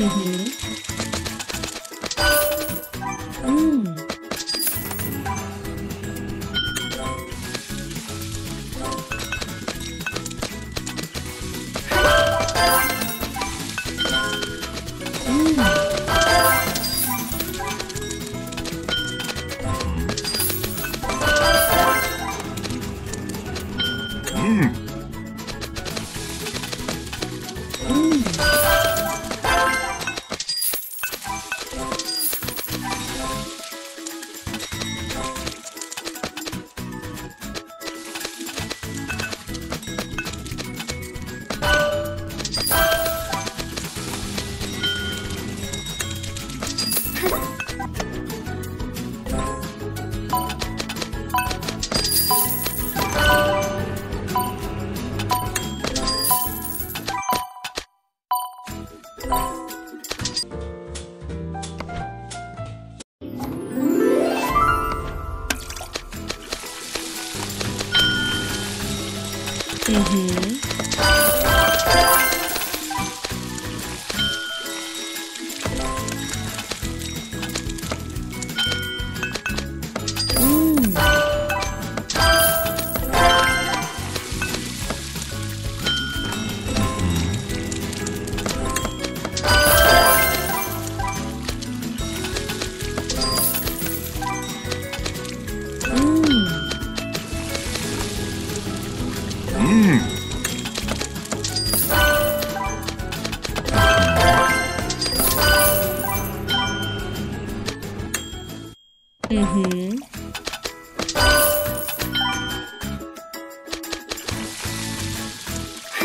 Mm-hmm. Mm-hmm.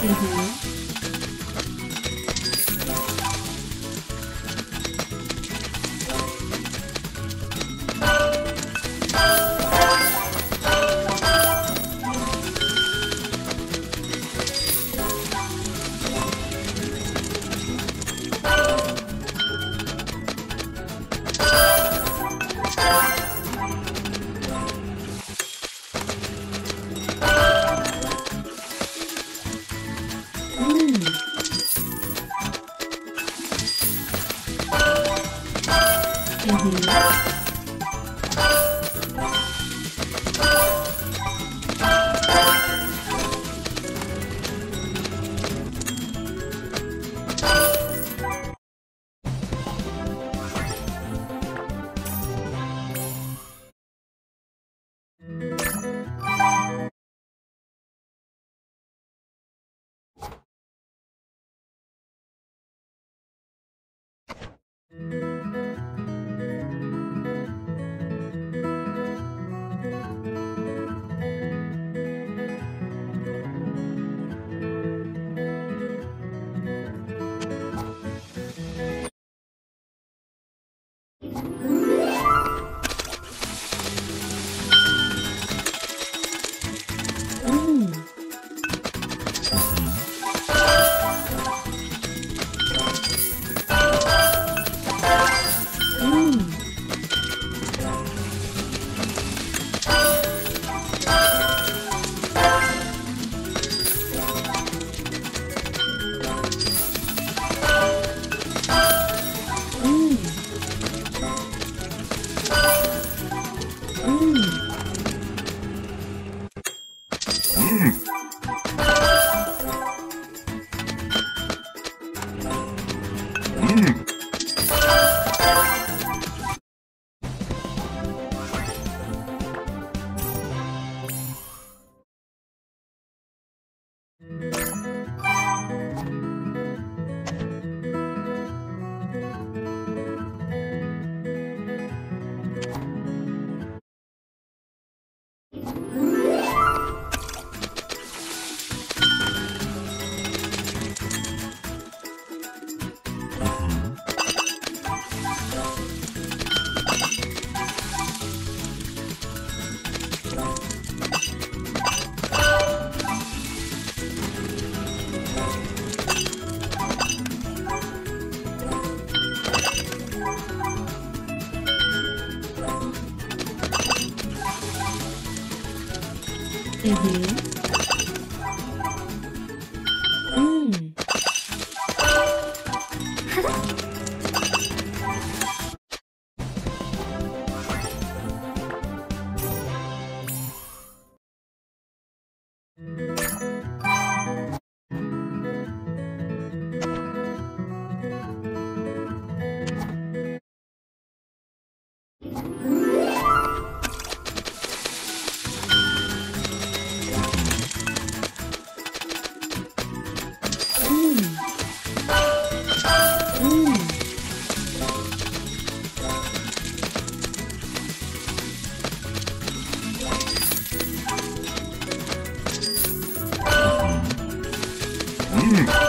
嗯哼。嗯哼。Hmm.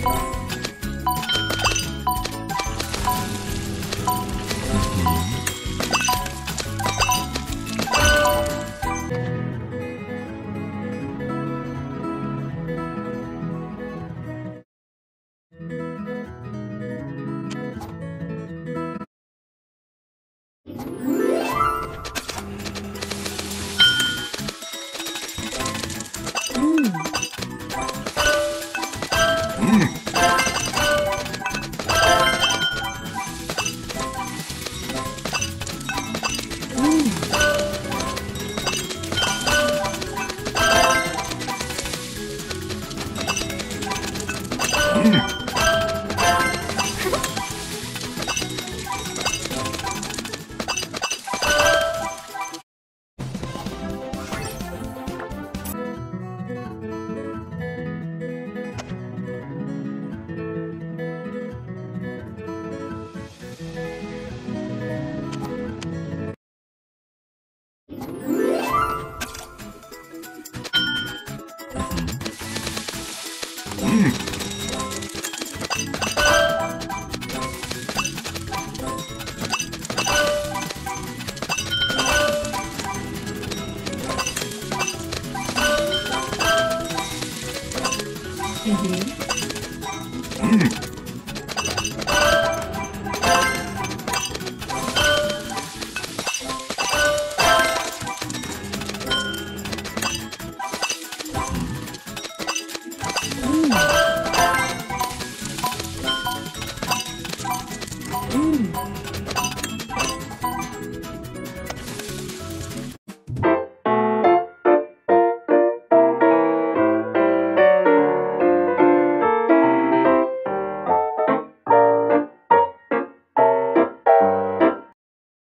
you